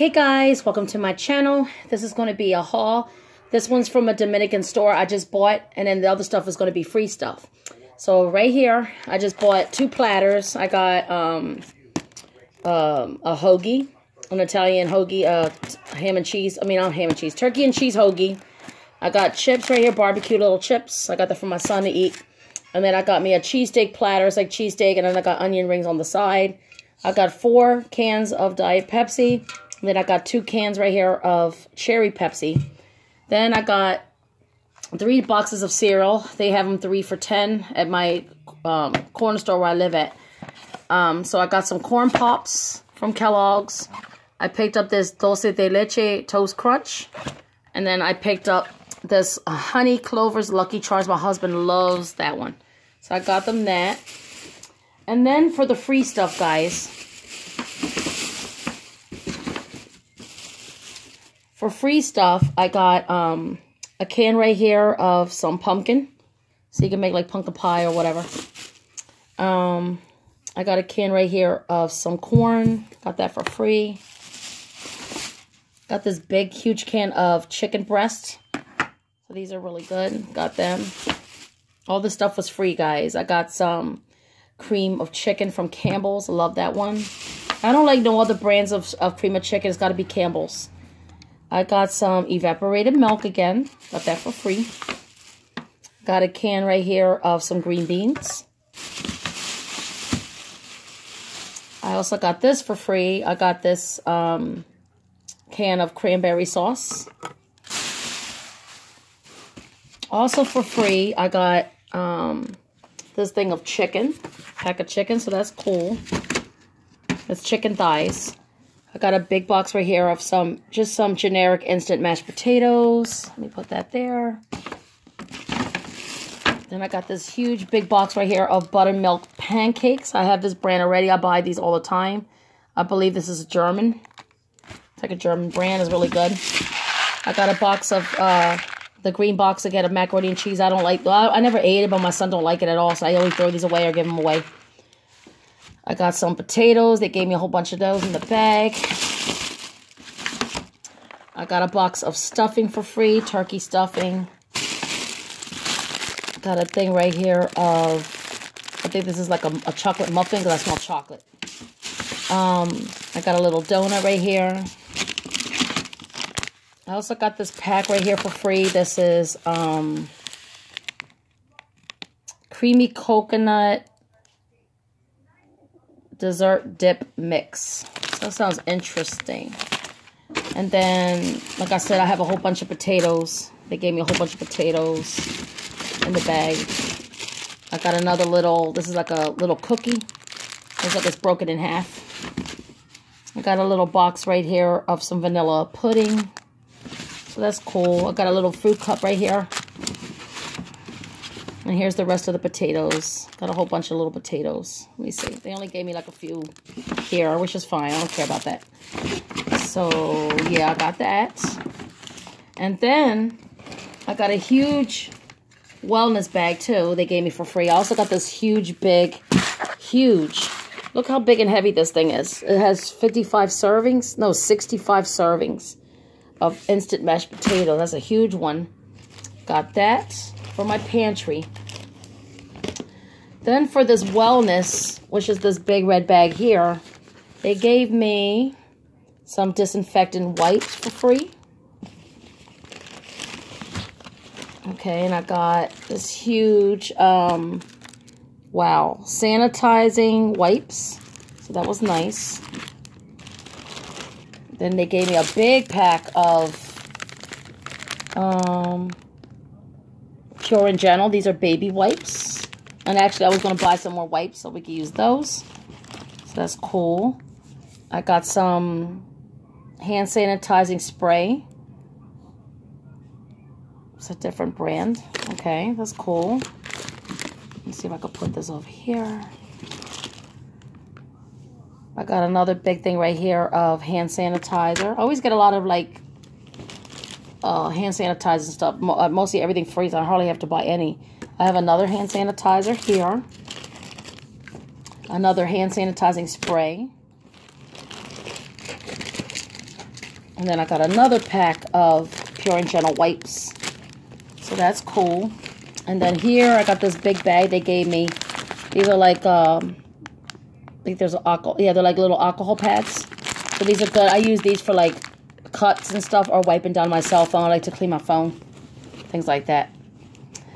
Hey guys, welcome to my channel. This is going to be a haul. This one's from a Dominican store I just bought, and then the other stuff is going to be free stuff. So right here, I just bought two platters. I got um, um, a hoagie, an Italian hoagie, uh, ham and cheese. I mean, not ham and cheese, turkey and cheese hoagie. I got chips right here, barbecue little chips. I got that for my son to eat. And then I got me a cheesesteak platter. It's like cheesesteak, and then I got onion rings on the side. I got four cans of Diet Pepsi. Then I got two cans right here of cherry Pepsi. Then I got three boxes of cereal. They have them three for 10 at my um, corner store where I live at. Um, so I got some corn pops from Kellogg's. I picked up this dulce de leche toast crunch. And then I picked up this honey clovers lucky charms. My husband loves that one. So I got them that. And then for the free stuff, guys, For free stuff, I got um, a can right here of some pumpkin. So you can make like pumpkin pie or whatever. Um, I got a can right here of some corn. Got that for free. Got this big, huge can of chicken breast. So these are really good. Got them. All this stuff was free, guys. I got some cream of chicken from Campbell's. Love that one. I don't like no other brands of, of cream of chicken. It's got to be Campbell's. I got some evaporated milk again. Got that for free. Got a can right here of some green beans. I also got this for free. I got this um, can of cranberry sauce. Also for free, I got um, this thing of chicken. Pack of chicken, so that's cool. It's chicken thighs. I got a big box right here of some, just some generic instant mashed potatoes. Let me put that there. Then I got this huge big box right here of buttermilk pancakes. I have this brand already. I buy these all the time. I believe this is German. It's like a German brand. It's really good. I got a box of uh, the green box again of macaroni and cheese. I don't like, well, I never ate it, but my son don't like it at all. So I always throw these away or give them away. I got some potatoes. They gave me a whole bunch of those in the bag. I got a box of stuffing for free, turkey stuffing. Got a thing right here of, I think this is like a, a chocolate muffin because I smell chocolate. Um, I got a little donut right here. I also got this pack right here for free. This is um, creamy coconut dessert dip mix. So that sounds interesting. And then, like I said, I have a whole bunch of potatoes. They gave me a whole bunch of potatoes in the bag. I got another little, this is like a little cookie. Looks like it's broken in half. I got a little box right here of some vanilla pudding. So that's cool. I got a little fruit cup right here. And here's the rest of the potatoes. Got a whole bunch of little potatoes. Let me see. They only gave me like a few here, which is fine. I don't care about that. So, yeah, I got that. And then I got a huge wellness bag, too. They gave me for free. I also got this huge, big, huge. Look how big and heavy this thing is. It has 55 servings. No, 65 servings of instant mashed potatoes. That's a huge one. Got that for my pantry. Then for this wellness, which is this big red bag here, they gave me some disinfectant wipes for free. Okay, and I got this huge, um, wow, sanitizing wipes. So that was nice. Then they gave me a big pack of um, Pure and Gentle. These are baby wipes. And actually, I was going to buy some more wipes so we could use those. So that's cool. I got some hand sanitizing spray. It's a different brand. Okay, that's cool. Let's see if I can put this over here. I got another big thing right here of hand sanitizer. I always get a lot of like uh, hand sanitizer stuff. Uh, mostly everything free, I hardly have to buy any. I have another hand sanitizer here. Another hand sanitizing spray. And then I got another pack of Pure and Gentle wipes. So that's cool. And then here I got this big bag they gave me. These are like, um, I think there's alcohol. Yeah, they're like little alcohol pads. So these are good. I use these for like cuts and stuff or wiping down my cell phone. I like to clean my phone. Things like that.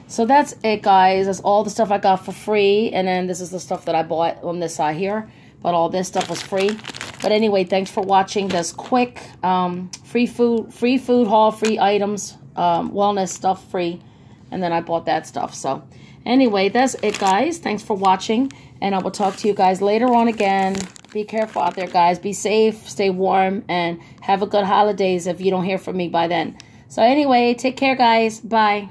So that's it, guys. That's all the stuff I got for free. And then this is the stuff that I bought on this side here. But all this stuff was free. But anyway, thanks for watching this quick um, free food, free food haul, free items, um, wellness stuff free. And then I bought that stuff. So anyway, that's it, guys. Thanks for watching. And I will talk to you guys later on again. Be careful out there, guys. Be safe, stay warm, and have a good holidays if you don't hear from me by then. So anyway, take care, guys. Bye.